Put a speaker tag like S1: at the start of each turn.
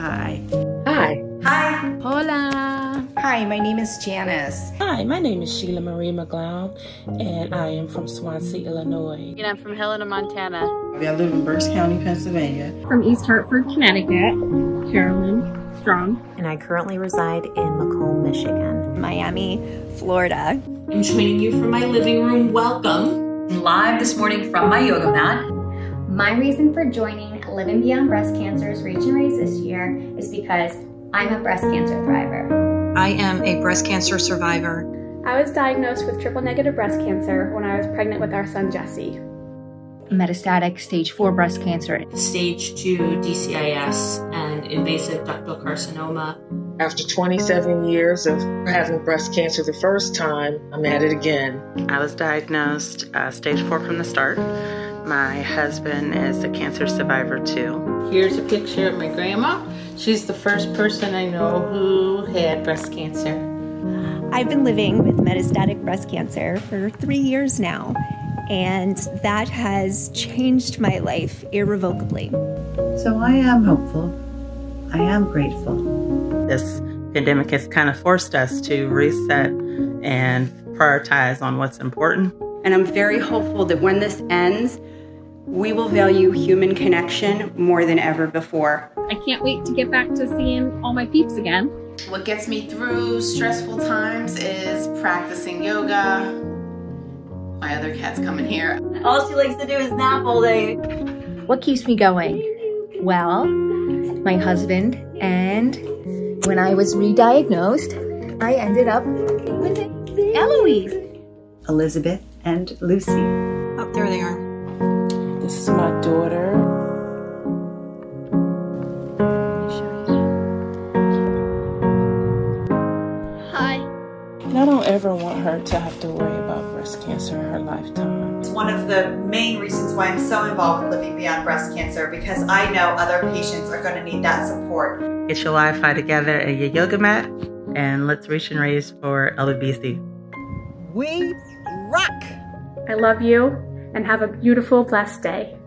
S1: Hi.
S2: Hi.
S3: Hi.
S4: Hola.
S3: Hi, my name is Janice.
S5: Hi, my name is Sheila Marie McGlown, and I am from Swansea, Illinois.
S4: And I'm from Helena, Montana.
S1: I live in Berks County, Pennsylvania.
S6: From East Hartford, Connecticut, Carolyn Strong.
S7: And I currently reside in Macomb, Michigan.
S8: Miami, Florida.
S9: I'm joining you from my living room. Welcome.
S10: Live this morning from my yoga mat.
S11: My reason for joining Living Beyond Breast Cancer's Reach and Raise this year is because I'm a breast cancer thriver.
S12: I am a breast cancer survivor.
S13: I was diagnosed with triple negative breast cancer when I was pregnant with our son Jesse.
S14: Metastatic stage 4 breast cancer.
S15: Stage 2 DCIS and invasive ductal carcinoma.
S2: After 27 years of having breast cancer the first time, I'm at it again.
S16: I was diagnosed uh, stage 4 from the start. My husband is a cancer survivor too.
S17: Here's a picture of my grandma. She's the first person I know who had breast cancer.
S8: I've been living with metastatic breast cancer for three years now, and that has changed my life irrevocably.
S1: So I am hopeful. I am grateful.
S16: This pandemic has kind of forced us to reset and prioritize on what's important.
S18: And I'm very hopeful that when this ends, we will value human connection more than ever before.
S6: I can't wait to get back to seeing all my peeps again.
S3: What gets me through stressful times is practicing yoga. My other cat's coming here.
S10: All she likes to do is nap all day.
S14: What keeps me going? Well, my husband, and when I was re-diagnosed, I ended up with Eloise.
S1: Elizabeth and Lucy.
S12: Oh, there they are.
S5: This is my daughter.
S13: Hi.
S5: And I don't ever want her to have to worry about breast cancer in her lifetime.
S3: It's one of the main reasons why I'm so involved with Living Beyond Breast Cancer because I know other patients are going to need that support.
S16: Get your Wi-Fi together and your yoga mat, and let's reach and raise for LBBC.
S4: We rock!
S13: I love you and have a beautiful, blessed day.